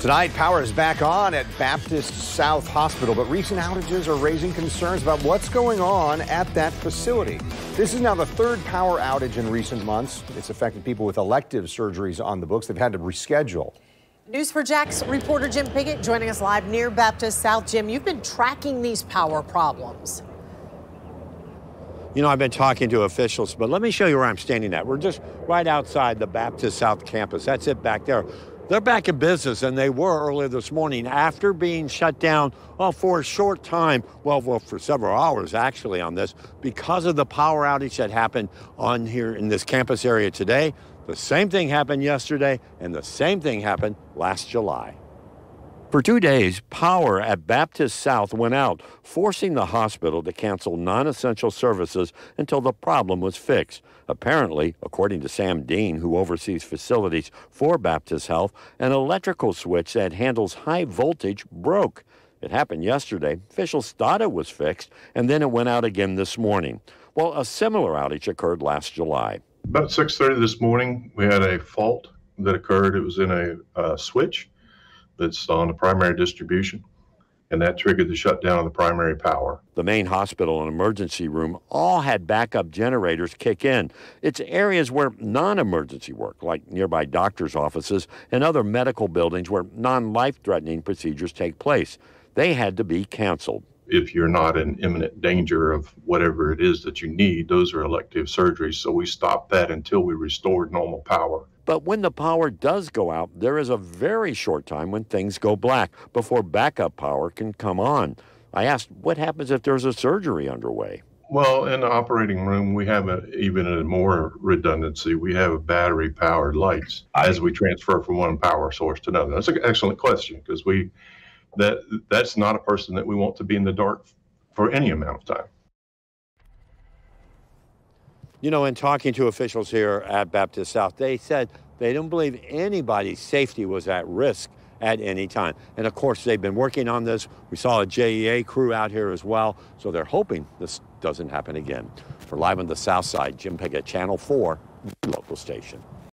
Tonight, power is back on at Baptist South Hospital, but recent outages are raising concerns about what's going on at that facility. This is now the third power outage in recent months. It's affected people with elective surgeries on the books. They've had to reschedule. News4JAX reporter Jim Piggott joining us live near Baptist South. Jim, you've been tracking these power problems. You know, I've been talking to officials, but let me show you where I'm standing at. We're just right outside the Baptist South campus. That's it back there. They're back in business, and they were earlier this morning after being shut down well, for a short time, well, well, for several hours actually on this, because of the power outage that happened on here in this campus area today. The same thing happened yesterday, and the same thing happened last July. For two days, power at Baptist South went out, forcing the hospital to cancel non essential services until the problem was fixed. Apparently, according to Sam Dean, who oversees facilities for Baptist Health, an electrical switch that handles high voltage broke. It happened yesterday. Officials thought it was fixed, and then it went out again this morning. Well, a similar outage occurred last July. About 6:30 this morning, we had a fault that occurred. It was in a uh, switch that's on the primary distribution, and that triggered the shutdown of the primary power. The main hospital and emergency room all had backup generators kick in. It's areas where non emergency work, like nearby doctor's offices and other medical buildings where non life threatening procedures take place, they had to be canceled if you're not in imminent danger of whatever it is that you need, those are elective surgeries. So we stopped that until we restored normal power. But when the power does go out, there is a very short time when things go black before backup power can come on. I asked, what happens if there's a surgery underway? Well, in the operating room, we have a, even a more redundancy. We have battery powered lights as we transfer from one power source to another. That's an excellent question because we that that's not a person that we want to be in the dark for any amount of time. You know, in talking to officials here at Baptist South, they said they don't believe anybody's safety was at risk at any time. And of course, they've been working on this. We saw a JEA crew out here as well, so they're hoping this doesn't happen again. For Live on the South Side, Jim Piggott, Channel 4, local station.